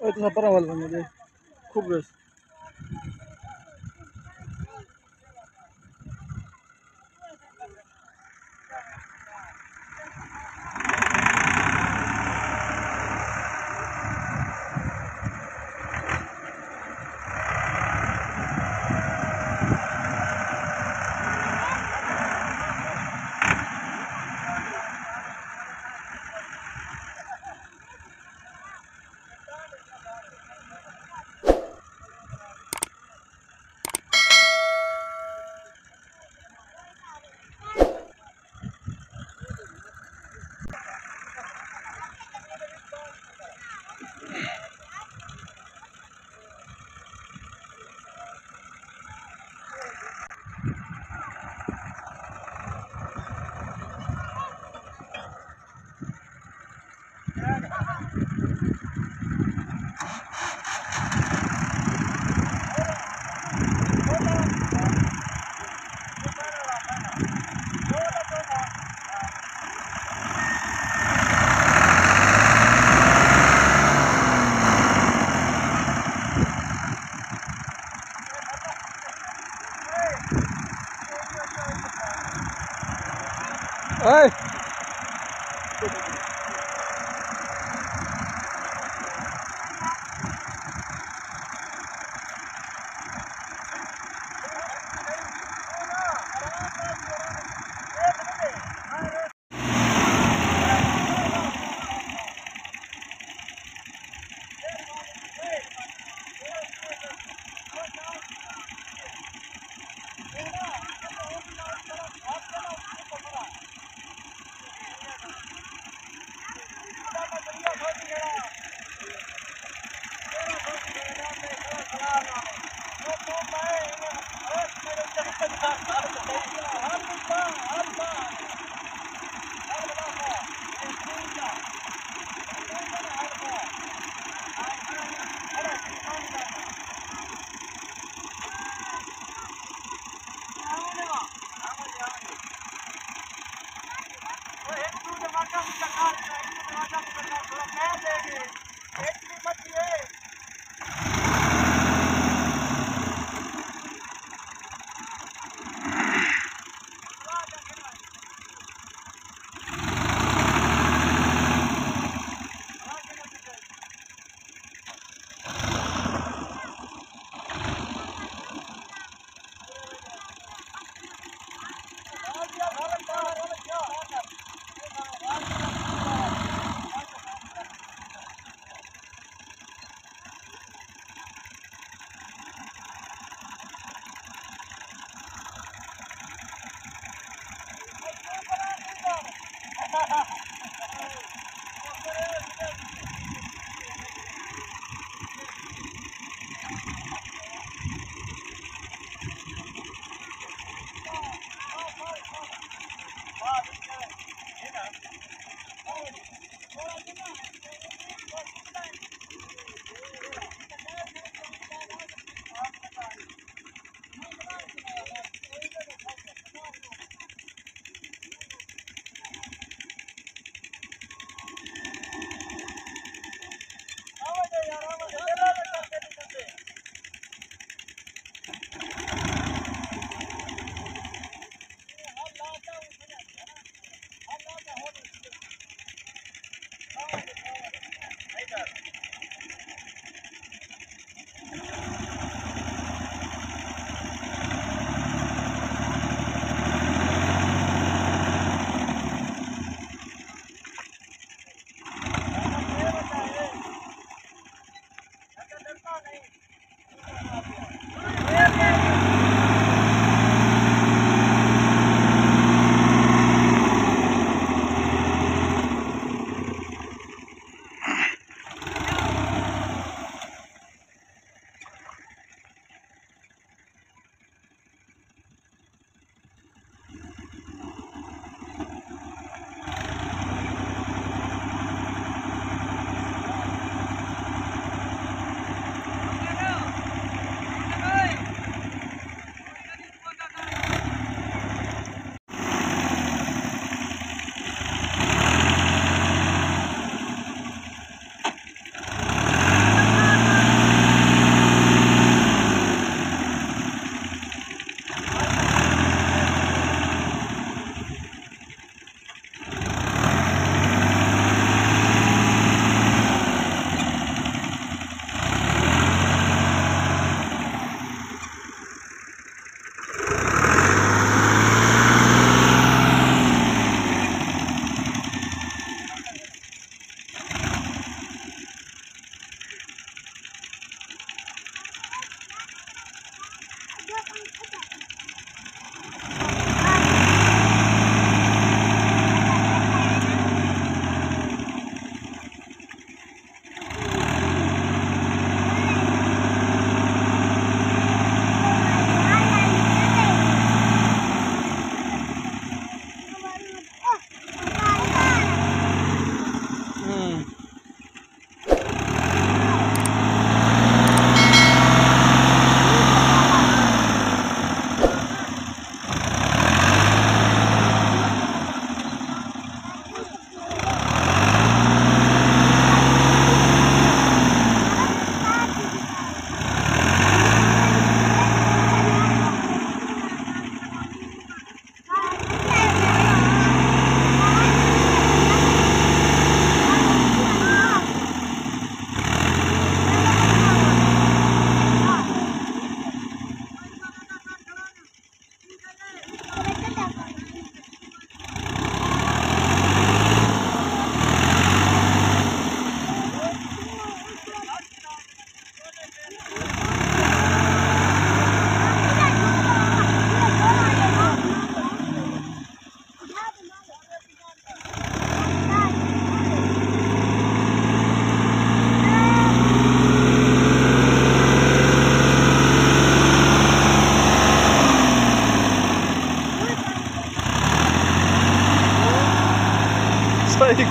ওই তো সাপারা ভালো খুব বেশ।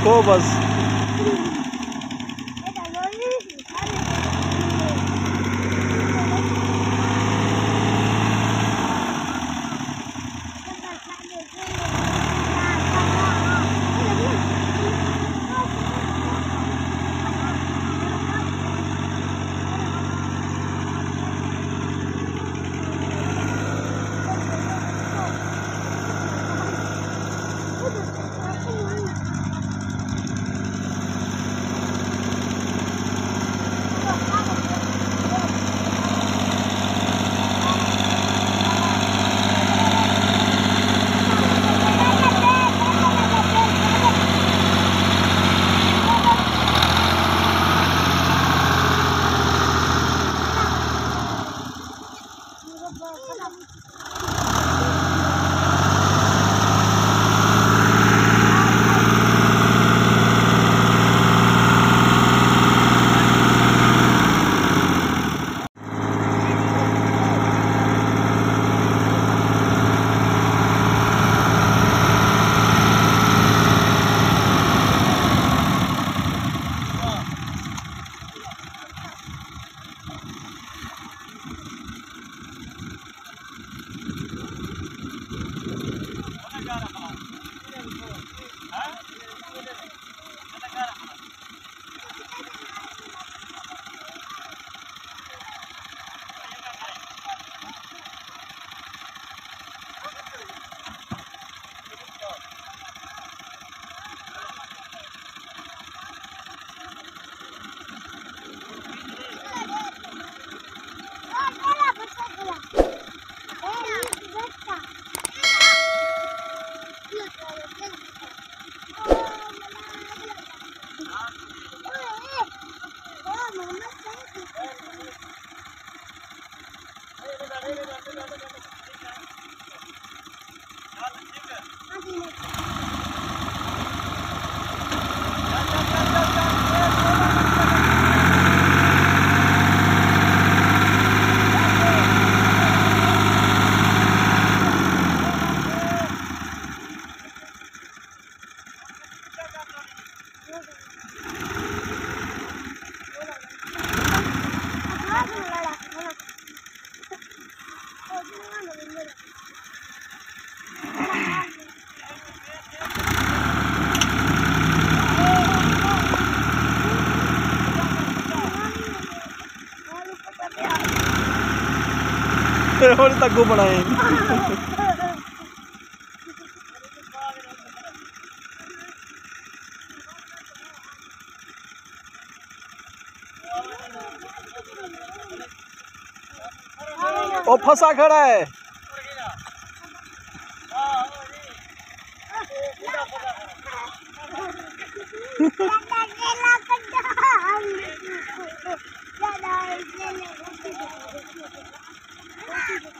Tobas और तग्गू बनाए ओ फसा खड़ा है Yeah.